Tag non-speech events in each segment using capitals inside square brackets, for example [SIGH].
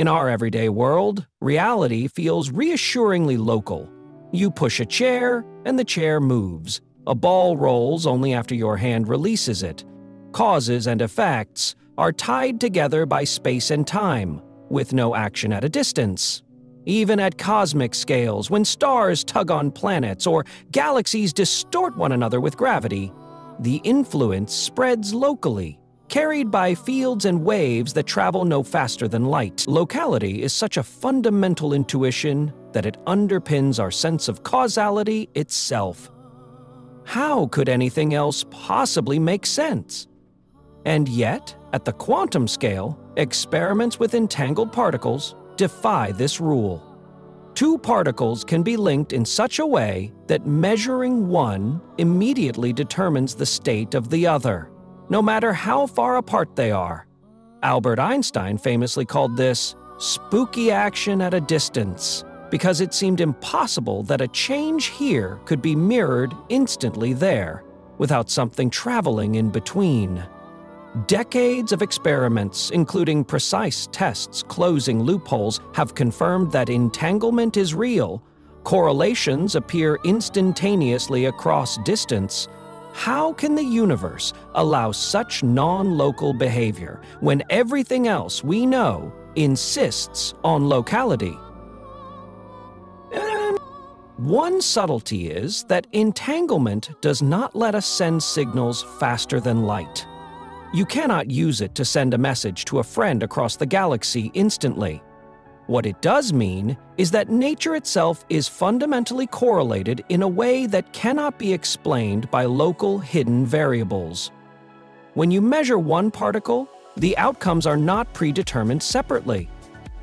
In our everyday world, reality feels reassuringly local. You push a chair, and the chair moves. A ball rolls only after your hand releases it. Causes and effects are tied together by space and time, with no action at a distance. Even at cosmic scales, when stars tug on planets or galaxies distort one another with gravity, the influence spreads locally, carried by fields and waves that travel no faster than light. Locality is such a fundamental intuition that it underpins our sense of causality itself. How could anything else possibly make sense? And yet, at the quantum scale, experiments with entangled particles defy this rule. Two particles can be linked in such a way that measuring one immediately determines the state of the other, no matter how far apart they are. Albert Einstein famously called this spooky action at a distance because it seemed impossible that a change here could be mirrored instantly there without something traveling in between. Decades of experiments, including precise tests closing loopholes, have confirmed that entanglement is real. Correlations appear instantaneously across distance. How can the universe allow such non local behavior when everything else we know insists on locality? Um, one subtlety is that entanglement does not let us send signals faster than light. You cannot use it to send a message to a friend across the galaxy instantly. What it does mean is that nature itself is fundamentally correlated in a way that cannot be explained by local hidden variables. When you measure one particle, the outcomes are not predetermined separately.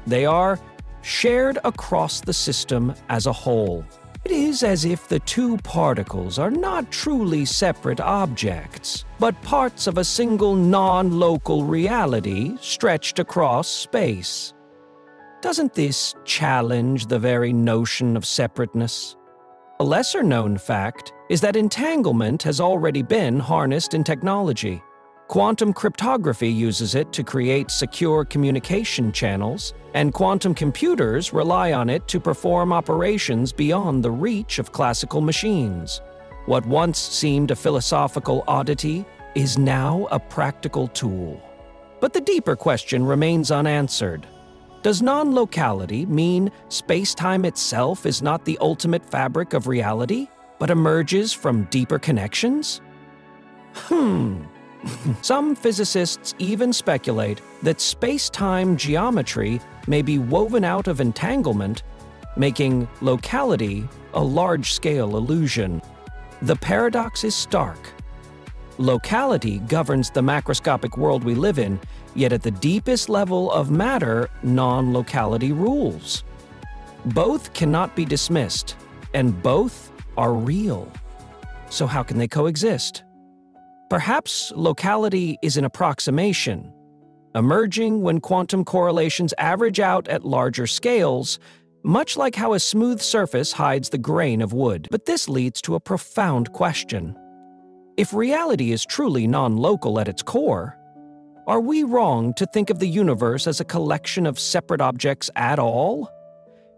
They are shared across the system as a whole. It is as if the two particles are not truly separate objects, but parts of a single non-local reality stretched across space. Doesn't this challenge the very notion of separateness? A lesser-known fact is that entanglement has already been harnessed in technology. Quantum cryptography uses it to create secure communication channels, and quantum computers rely on it to perform operations beyond the reach of classical machines. What once seemed a philosophical oddity is now a practical tool. But the deeper question remains unanswered. Does non-locality mean space-time itself is not the ultimate fabric of reality, but emerges from deeper connections? Hmm, [LAUGHS] some physicists even speculate that space-time geometry may be woven out of entanglement, making locality a large-scale illusion. The paradox is stark. Locality governs the macroscopic world we live in, yet at the deepest level of matter, non-locality rules. Both cannot be dismissed, and both are real. So how can they coexist? Perhaps locality is an approximation, emerging when quantum correlations average out at larger scales, much like how a smooth surface hides the grain of wood. But this leads to a profound question. If reality is truly non-local at its core, are we wrong to think of the universe as a collection of separate objects at all?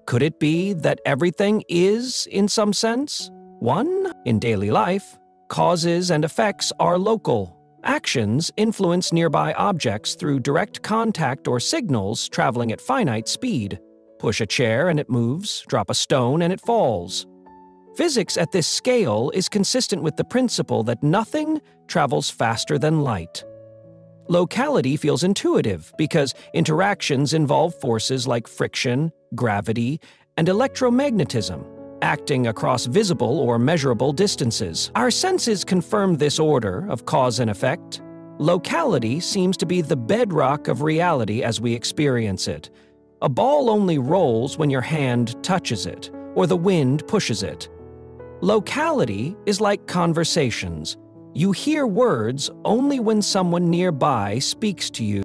Could it be that everything is, in some sense, one in daily life, Causes and effects are local. Actions influence nearby objects through direct contact or signals traveling at finite speed. Push a chair and it moves, drop a stone and it falls. Physics at this scale is consistent with the principle that nothing travels faster than light. Locality feels intuitive because interactions involve forces like friction, gravity, and electromagnetism, acting across visible or measurable distances. Our senses confirm this order of cause and effect. Locality seems to be the bedrock of reality as we experience it. A ball only rolls when your hand touches it, or the wind pushes it. Locality is like conversations. You hear words only when someone nearby speaks to you.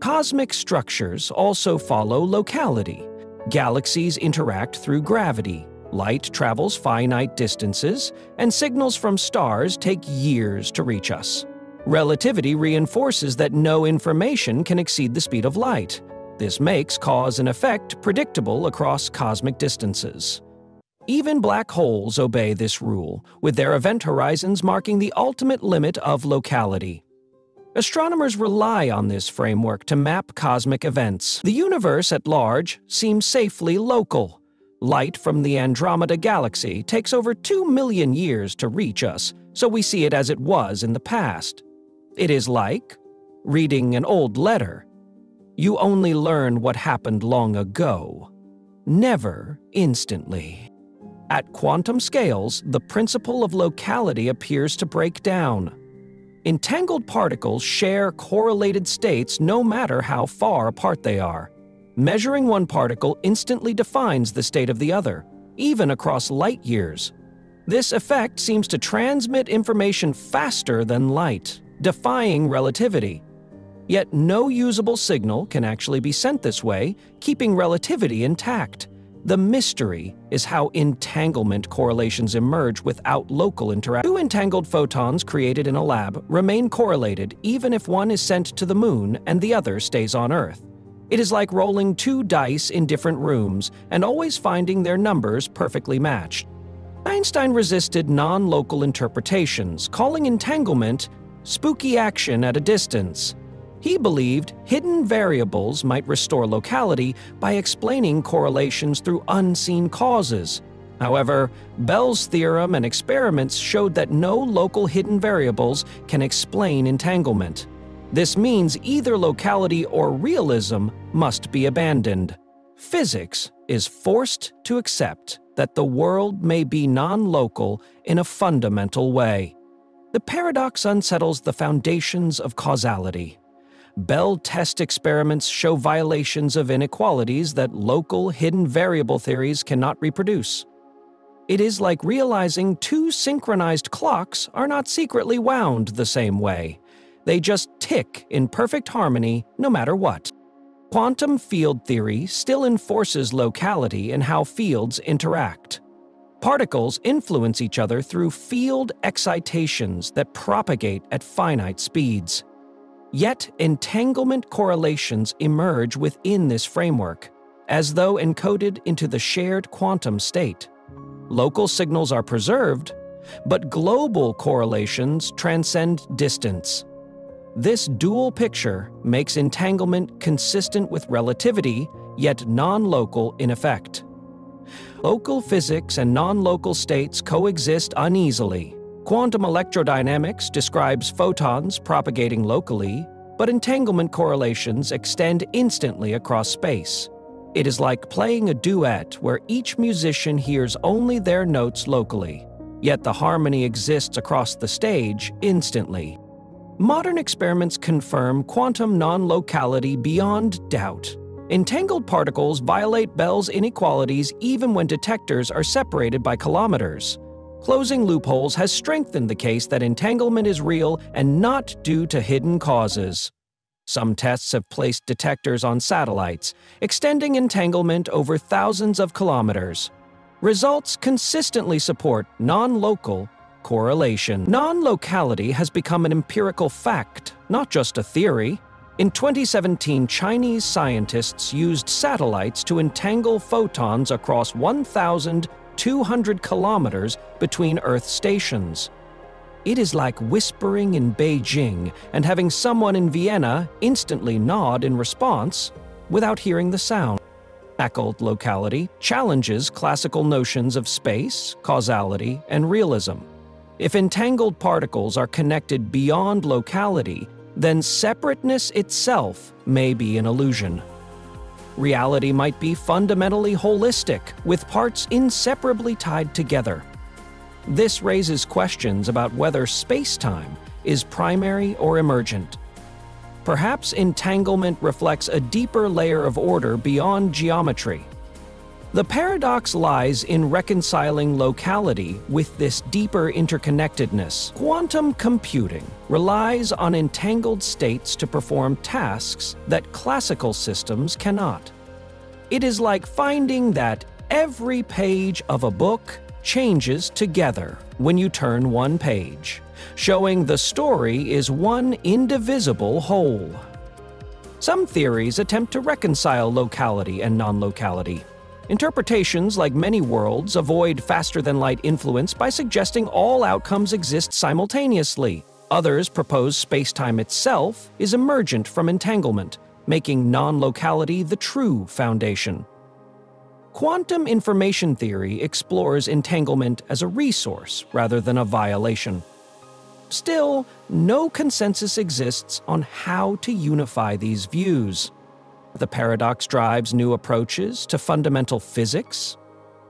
Cosmic structures also follow locality. Galaxies interact through gravity, Light travels finite distances, and signals from stars take years to reach us. Relativity reinforces that no information can exceed the speed of light. This makes cause and effect predictable across cosmic distances. Even black holes obey this rule, with their event horizons marking the ultimate limit of locality. Astronomers rely on this framework to map cosmic events. The universe at large seems safely local. Light from the Andromeda Galaxy takes over 2 million years to reach us, so we see it as it was in the past. It is like reading an old letter. You only learn what happened long ago, never instantly. At quantum scales, the principle of locality appears to break down. Entangled particles share correlated states no matter how far apart they are. Measuring one particle instantly defines the state of the other, even across light years. This effect seems to transmit information faster than light, defying relativity. Yet no usable signal can actually be sent this way, keeping relativity intact. The mystery is how entanglement correlations emerge without local interaction. Two entangled photons created in a lab remain correlated even if one is sent to the moon and the other stays on Earth. It is like rolling two dice in different rooms and always finding their numbers perfectly matched. Einstein resisted non-local interpretations, calling entanglement spooky action at a distance. He believed hidden variables might restore locality by explaining correlations through unseen causes. However, Bell's theorem and experiments showed that no local hidden variables can explain entanglement. This means either locality or realism must be abandoned. Physics is forced to accept that the world may be non-local in a fundamental way. The paradox unsettles the foundations of causality. Bell test experiments show violations of inequalities that local hidden variable theories cannot reproduce. It is like realizing two synchronized clocks are not secretly wound the same way. They just tick in perfect harmony no matter what. Quantum field theory still enforces locality in how fields interact. Particles influence each other through field excitations that propagate at finite speeds. Yet entanglement correlations emerge within this framework, as though encoded into the shared quantum state. Local signals are preserved, but global correlations transcend distance. This dual picture makes entanglement consistent with relativity, yet non-local in effect. Local physics and non-local states coexist uneasily, Quantum electrodynamics describes photons propagating locally, but entanglement correlations extend instantly across space. It is like playing a duet where each musician hears only their notes locally, yet the harmony exists across the stage instantly. Modern experiments confirm quantum non-locality beyond doubt. Entangled particles violate Bell's inequalities even when detectors are separated by kilometers. Closing loopholes has strengthened the case that entanglement is real and not due to hidden causes. Some tests have placed detectors on satellites, extending entanglement over thousands of kilometers. Results consistently support non-local correlation. Non-locality has become an empirical fact, not just a theory. In 2017, Chinese scientists used satellites to entangle photons across 1,000 200 kilometers between Earth stations. It is like whispering in Beijing and having someone in Vienna instantly nod in response without hearing the sound. Occult locality challenges classical notions of space, causality, and realism. If entangled particles are connected beyond locality, then separateness itself may be an illusion. Reality might be fundamentally holistic, with parts inseparably tied together. This raises questions about whether space-time is primary or emergent. Perhaps entanglement reflects a deeper layer of order beyond geometry. The paradox lies in reconciling locality with this deeper interconnectedness. Quantum computing relies on entangled states to perform tasks that classical systems cannot. It is like finding that every page of a book changes together when you turn one page, showing the story is one indivisible whole. Some theories attempt to reconcile locality and non locality. Interpretations, like many worlds, avoid faster than light influence by suggesting all outcomes exist simultaneously. Others propose spacetime itself is emergent from entanglement, making non locality the true foundation. Quantum information theory explores entanglement as a resource rather than a violation. Still, no consensus exists on how to unify these views. The paradox drives new approaches to fundamental physics.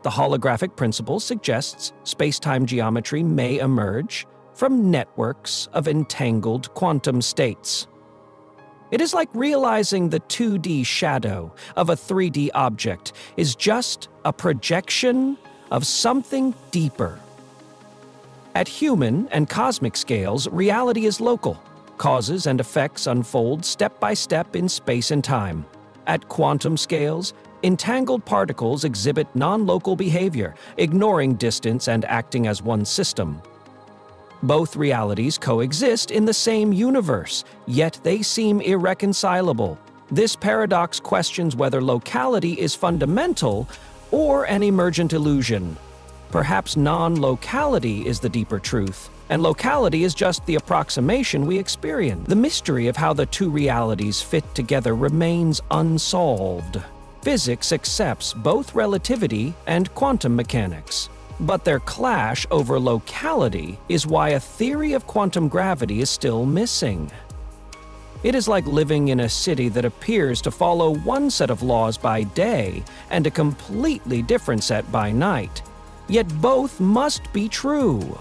The holographic principle suggests spacetime geometry may emerge from networks of entangled quantum states. It is like realizing the 2D shadow of a 3D object is just a projection of something deeper. At human and cosmic scales, reality is local. Causes and effects unfold step by step in space and time. At quantum scales, entangled particles exhibit non-local behavior, ignoring distance and acting as one system. Both realities coexist in the same universe, yet they seem irreconcilable. This paradox questions whether locality is fundamental or an emergent illusion. Perhaps non-locality is the deeper truth, and locality is just the approximation we experience. The mystery of how the two realities fit together remains unsolved. Physics accepts both relativity and quantum mechanics. But their clash over locality is why a theory of quantum gravity is still missing. It is like living in a city that appears to follow one set of laws by day and a completely different set by night. Yet both must be true.